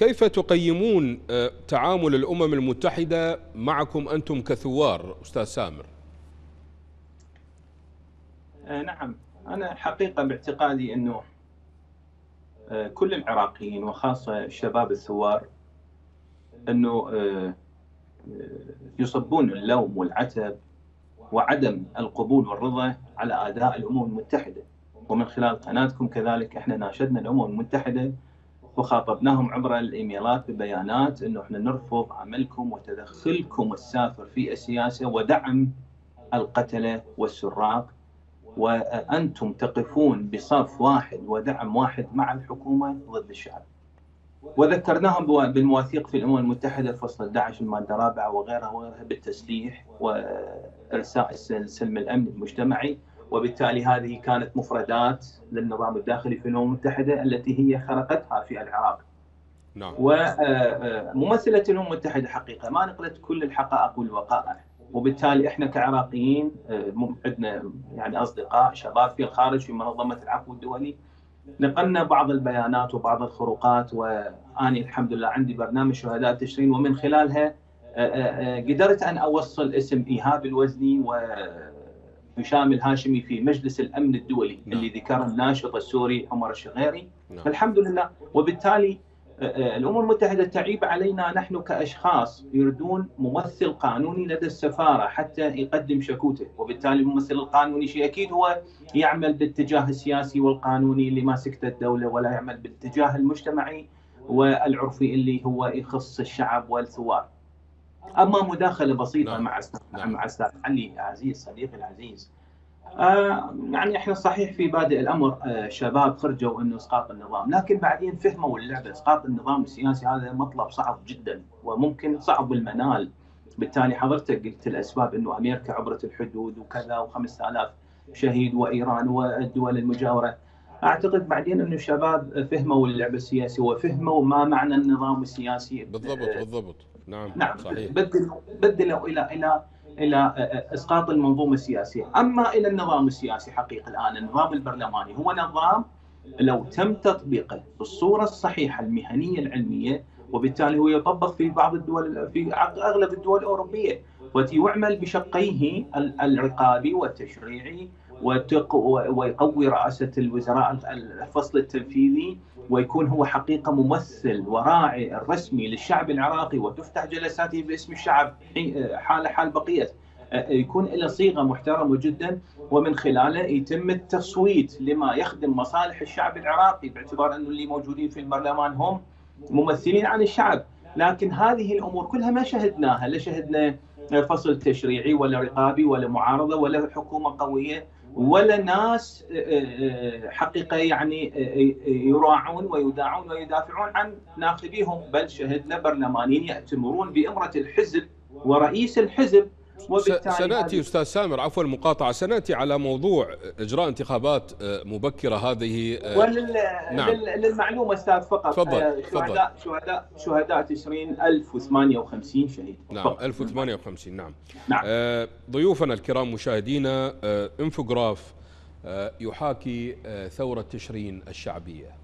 كيف تقيمون تعامل الأمم المتحدة معكم أنتم كثوار أستاذ سامر؟ نعم. أنا حقيقة باعتقادي أنه كل العراقيين وخاصة الشباب الثوار أنه يصبون اللوم والعتب وعدم القبول والرضا على اداء الأمم المتحدة. ومن خلال قناتكم كذلك إحنا ناشدنا الأمم المتحدة وخاطبناهم عبر الإيميلات ببيانات إنه إحنا نرفض عملكم وتدخلكم السافر في السياسة ودعم القتلة والسراق وأنتم تقفون بصف واحد ودعم واحد مع الحكومة ضد الشعب. وذكرناهم بالمواثيق في الأمم المتحدة فصل 11 المادة الرابعة وغيرها وغيرها بالتسليح وإرساء السلم الأمني المجتمعي وبالتالي هذه كانت مفردات للنظام الداخلي في الأمم المتحدة التي هي خلقتها في العراق. نعم. وممثله الأمم المتحدة حقيقة ما نقلت كل الحقائق والوقائع وبالتالي إحنا كعراقيين عندنا يعني أصدقاء شباب في الخارج في منظمة العفو الدولي نقلنا بعض البيانات وبعض الخروقات وآني الحمد لله عندي برنامج شهداء تشرين ومن خلالها قدرت أن أوصل اسم إيهاب الوزني وهشام الهاشمي في مجلس الأمن الدولي نعم. اللي ذكر الناشط السوري عمر الشغيري نعم. الحمد لله وبالتالي الأمم المتحدة تعيب علينا نحن كأشخاص يريدون ممثل قانوني لدى السفارة حتى يقدم شكوته وبالتالي الممثل القانوني شيء أكيد هو يعمل باتجاه السياسي والقانوني اللي ماسكته الدولة ولا يعمل باتجاه المجتمعي والعرفي اللي هو يخص الشعب والثوار. أما مداخلة بسيطة نعم. مع أستاذ نعم. مع أستاذ علي العزيز صديقي العزيز آه يعني إحنا صحيح في بادئ الأمر آه شباب خرجوا إنه إسقاط النظام، لكن بعدين فهموا اللعبة إسقاط النظام السياسي هذا مطلب صعب جدا وممكن صعب المنال. بالتالي حضرتك قلت الأسباب إنه أمريكا عبرت الحدود وكذا و5000 شهيد وإيران والدول المجاورة. أعتقد بعدين إنه الشباب فهموا اللعبة السياسية وفهموا ما معنى النظام السياسي. بالضبط آه بالضبط. نعم نعم. صحيح. بدلوا بدلوا إلى إلى إلى إسقاط المنظومة السياسية، أما إلى النظام السياسي حقيقة الآن النظام البرلماني هو نظام لو تم تطبيقه بالصورة الصحيحة المهنية العلمية وبالتالي هو يطبق في بعض الدول في أغلب الدول الأوروبية ويعمل بشقيه الرقابي والتشريعي ويقوي رئاسة الوزراء الفصل التنفيذي ويكون هو حقيقة ممثل وراعي الرسمي للشعب العراقي وتفتح جلساته باسم الشعب حال حال بقية. يكون له صيغة محترمة جدا ومن خلاله يتم التصويت لما يخدم مصالح الشعب العراقي باعتبار أنه اللي موجودين في البرلمان هم ممثلين عن الشعب. لكن هذه الأمور كلها ما شهدناها لا شهدنا فصل تشريعي ولا رقابي ولا معارضة ولا حكومة قوية. ولا ناس حقيقة يعني يراعون ويداعون ويدافعون عن ناخبيهم بل شهدنا برلمانيين يأتمرون بإمرة الحزب ورئيس الحزب. سنأتي أستاذ سامر عفوا المقاطعه سنأتي على موضوع إجراء انتخابات آه، مبكرة هذه آه، ولل... نعم. للمعلومه أستاذ فقط تفضل آه، شهداء شهداء شهداء تشرين 1058 شهيد نعم فقط. 1058 نعم, نعم. ضيوفنا الكرام مشاهدينا إنفوغراف يحاكي ثورة تشرين الشعبية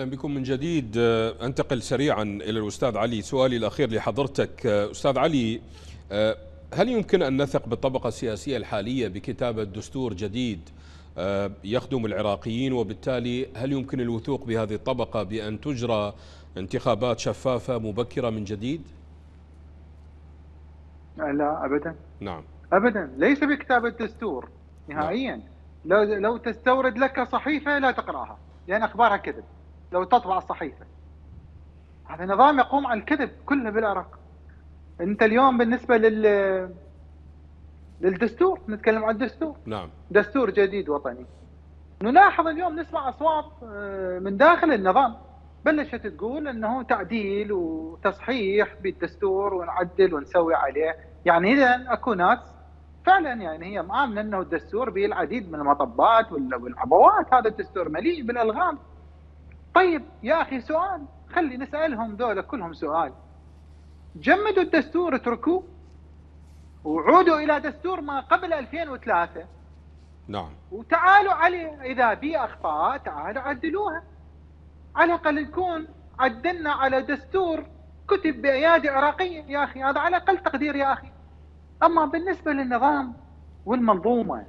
أهلا بكم من جديد. آه، أنتقل سريعا إلى الأستاذ علي. سؤالي الأخير لحضرتك. آه، أستاذ علي آه، هل يمكن أن نثق بالطبقة السياسية الحالية بكتابة دستور جديد يخدم العراقيين؟ وبالتالي هل يمكن الوثوق بهذه الطبقة بأن تجرى انتخابات شفافة مبكرة من جديد؟ لا ابدا. نعم. ابدا. ليس بكتابة دستور نهائيا. نعم. لو لو تستورد لك صحيفة لا تقرأها لأن أخبارها كذب. لو تطبع الصحيفه هذا نظام يقوم على الكذب كله بالعراق. انت اليوم بالنسبة لل للدستور نتكلم عن الدستور. نعم. دستور جديد وطني. نلاحظ اليوم نسمع أصوات آه، من داخل النظام. بلشت تقول إنه تعديل وتصحيح بالدستور ونعدل ونسوي عليه. يعني إذا أكو ناس فعلا يعني هي مآمنة إنه الدستور به العديد من المطبات والعبوات. هذا الدستور مليء بالألغام. طيب يا أخي سؤال خلي نسألهم ذولا كلهم سؤال. جمدوا الدستور اتركوه. وعودوا إلى دستور ما قبل 2003 نعم. وتعالوا عليه إذا بي أخطاء تعالوا عدلوها. على الأقل نكون عدلنا على دستور كتب بأيادي عراقية. يا أخي هذا على أقل تقدير يا أخي. أما بالنسبة للنظام والمنظومة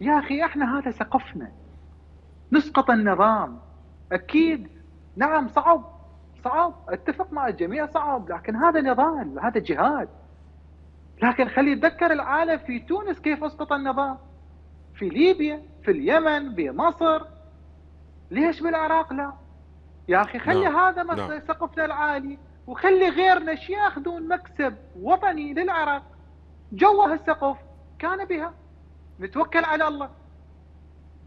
يا أخي إحنا هذا سقفنا. نسقط النظام. أكيد. نعم صعب. صعب. أتفق مع الجميع صعب. لكن هذا نضال هذا جهاد. لكن خلي يتذكر العالم في تونس كيف أسقط النظام. في ليبيا في اليمن بمصر ليش بالعراق لا؟ يا أخي خلي نعم. هذا نعم. سقفنا العالي وخلي غيرنا ياخذون مكسب وطني للعراق؟ جوه السقف كان بها. نتوكل على الله.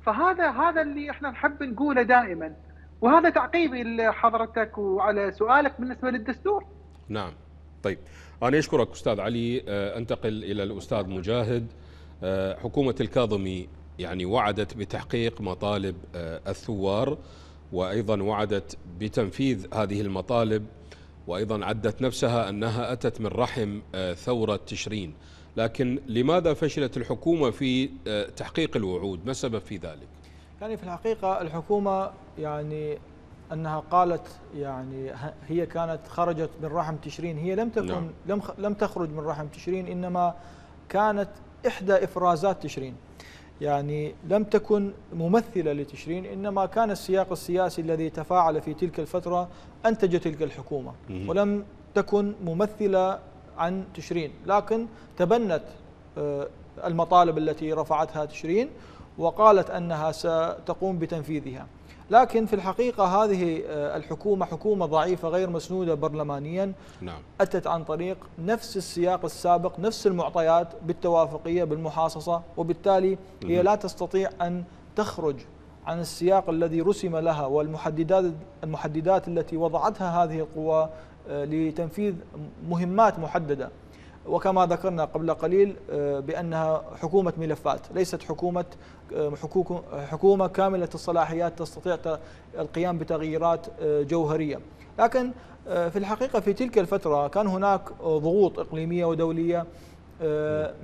فهذا هذا اللي إحنا نحب نقوله دائما. وهذا تعقيبي لحضرتك وعلى سؤالك بالنسبة للدستور. نعم. طيب أنا أشكرك أستاذ علي. آه، أنتقل إلى الأستاذ مجاهد. آه، حكومة الكاظمي يعني وعدت بتحقيق مطالب آه، الثوار وأيضا وعدت بتنفيذ هذه المطالب وأيضا عدت نفسها أنها أتت من رحم ثورة تشرين. لكن لماذا فشلت الحكومة في تحقيق الوعود؟ ما السبب في ذلك؟ يعني في الحقيقة الحكومة يعني أنها قالت يعني هي كانت خرجت من رحم تشرين هي لم تكن نعم. لم لم تخرج من رحم تشرين إنما كانت إحدى إفرازات تشرين. يعني لم تكن ممثلة لتشرين إنما كان السياق السياسي الذي تفاعل في تلك الفترة أنتج تلك الحكومة. ولم تكن ممثلة عن تشرين. لكن تبنت آه، المطالب التي رفعتها تشرين وقالت أنها ستقوم بتنفيذها. لكن في الحقيقة هذه آه، الحكومة حكومة ضعيفة غير مسنودة برلمانيا نعم. أتت عن طريق نفس السياق السابق نفس المعطيات بالتوافقية بالمحاصصة وبالتالي هي لا تستطيع أن تخرج عن السياق الذي رسم لها والمحددات المحددات التي وضعتها هذه القوى آه، لتنفيذ مهمات محددة. وكما ذكرنا قبل قليل آه، بأنها حكومة ملفات. ليست حكومة آه، حكومة كاملة الصلاحيات تستطيع القيام بتغييرات جوهرية. لكن في الحقيقة في تلك الفترة كان هناك ضغوط إقليمية ودولية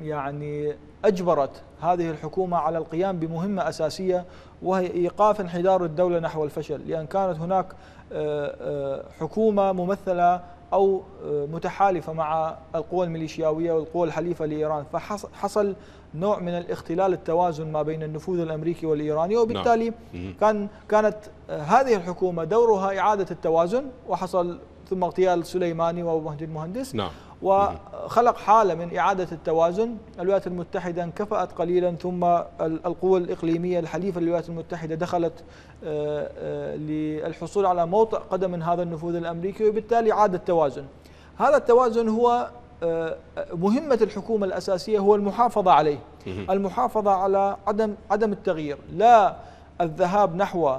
يعني أجبرت هذه الحكومة على القيام بمهمة أساسية وهي إيقاف انحدار الدولة نحو الفشل. لأن كانت هناك آه، آه، أو آه، متحالفة مع القوى الميليشياوية والقوى الحليفة لإيران فحصل نوع من الاختلال التوازن ما بين النفوذ الأمريكي والإيراني وبالتالي نعم. كان كانت هذه الحكومة دورها إعادة التوازن وحصل ثم اغتيال سليماني ومهدي المهندس نعم. وخلق حالة من إعادة التوازن، الولايات المتحدة انكفأت قليلا ثم القوى الإقليمية الحليفة للولايات المتحدة دخلت آه، آه، للحصول على موطئ قدم من هذا النفوذ الأمريكي وبالتالي عاد التوازن. هذا التوازن هو آه، مهمة الحكومة الأساسية هو المحافظة عليه المحافظة على عدم عدم التغيير لا الذهاب نحو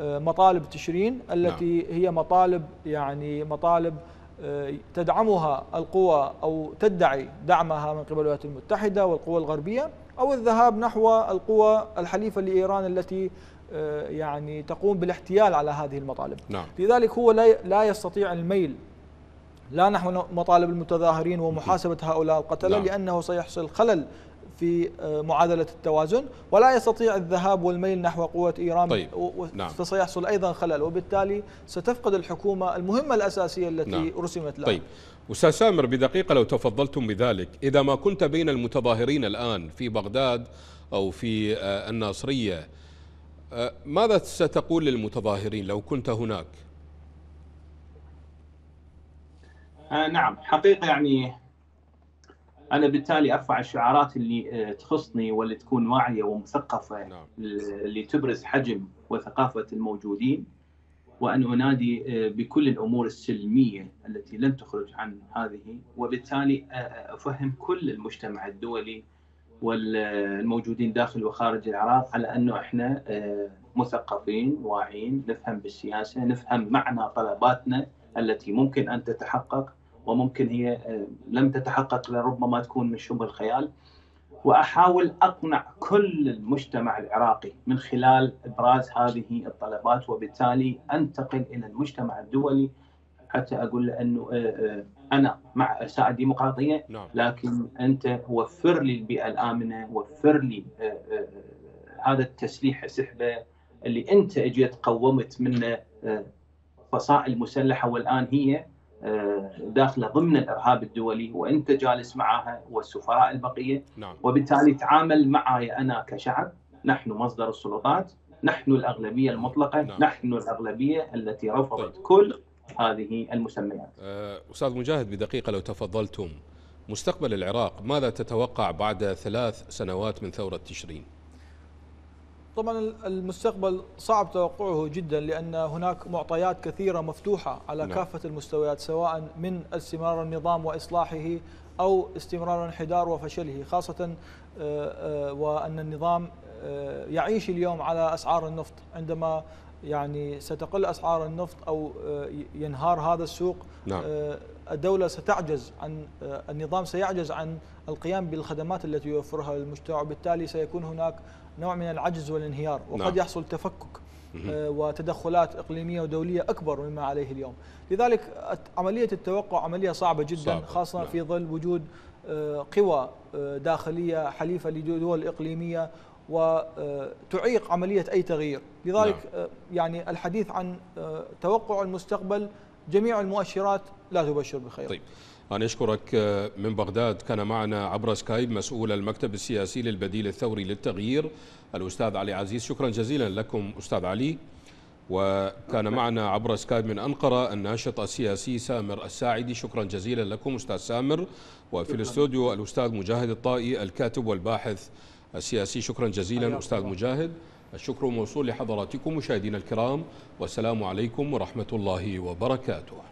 مطالب تشرين التي نعم. هي مطالب يعني مطالب تدعمها القوى أو تدعي دعمها من قبل الولايات المتحدة والقوى الغربية أو الذهاب نحو القوى الحليفة لإيران التي آه، يعني تقوم بالاحتيال على هذه المطالب نعم. لذلك هو لا يستطيع الميل لا نحو مطالب المتظاهرين ومحاسبة هؤلاء القتلة نعم. لأنه سيحصل خلل في آه، معادلة التوازن ولا يستطيع الذهاب والميل نحو قوة إيران طيب. نعم. فسيحصل أيضا خلل وبالتالي ستفقد الحكومة المهمة الأساسية التي نعم. رسمت لها طيب أستاذ سامر بدقيقة لو تفضلتم بذلك إذا ما كنت بين المتظاهرين الآن في بغداد أو في آه، الناصرية آه، ماذا ستقول للمتظاهرين لو كنت هناك؟ آه نعم حقيقة يعني أنا بالتالي أرفع الشعارات اللي آه، تخصني واللي تكون واعية ومثقفة نعم. اللي تبرز حجم وثقافة الموجودين. وأن أنادي آه، بكل الأمور السلمية التي لن تخرج عن هذه. وبالتالي آه، أفهم كل المجتمع الدولي والموجودين داخل وخارج العراق على انه إحنا مثقفين واعيين نفهم بالسياسة نفهم معنى طلباتنا التي ممكن أن تتحقق. وممكن هي آه، لم تتحقق لربما تكون من شبه الخيال وأحاول أقنع كل المجتمع العراقي من خلال إبراز هذه الطلبات وبالتالي أنتقل إلى المجتمع الدولي حتى أقول له انه آه، آه، أنا مع ارساء الديمقراطية نعم. لكن أنت وفر لي البيئة الآمنة وفر لي هذا التسليح السحبة اللي أنت إجيت قومت منه فصائل مسلحة والآن هي آه، داخله ضمن الارهاب الدولي وانت جالس معها والسفراء البقيه نعم. وبالتالي تعامل معي أنا كشعب نحن مصدر السلطات نحن الاغلبيه المطلقه نعم. نحن الاغلبيه التي رفضت طيب. كل هذه المسميات آه، أستاذ مجاهد بدقيقة لو تفضلتم مستقبل العراق ماذا تتوقع بعد ثلاث سنوات من ثورة تشرين؟ طبعا المستقبل صعب توقعه جدا لأن هناك معطيات كثيرة مفتوحة على نعم. كافة المستويات سواء من استمرار النظام وإصلاحه أو استمرار انحدار وفشله خاصة آه، آه، وأن النظام آه، يعيش اليوم على أسعار النفط عندما يعني ستقل أسعار النفط أو ينهار هذا السوق نعم. الدولة ستعجز عن النظام سيعجز عن القيام بالخدمات التي يوفرها للمجتمع وبالتالي سيكون هناك نوع من العجز والانهيار وقد نعم. يحصل تفكك آه، وتدخلات إقليمية ودولية أكبر مما عليه اليوم لذلك عملية التوقع عملية صعبة جدا صعب. خاصة نعم. في ظل وجود آه، قوى آه، داخلية حليفة لدول إقليمية وتعيق عملية أي تغيير لذلك نعم. يعني الحديث عن توقع المستقبل جميع المؤشرات لا تبشر بخير طيب أنا أشكرك من بغداد كان معنا عبر سكايب مسؤول المكتب السياسي للبديل الثوري للتغيير الأستاذ علي عزيز. شكرا جزيلا لكم أستاذ علي. وكان معنا عبر سكايب من أنقرة الناشط السياسي سامر الساعدي. شكرا جزيلا لكم أستاذ سامر. وفي الاستوديو الأستاذ مجاهد الطائي الكاتب والباحث السياسي. شكرا جزيلا أستاذ مجاهد. الشكر موصول لحضراتكم مشاهدينا الكرام. والسلام عليكم ورحمة الله وبركاته.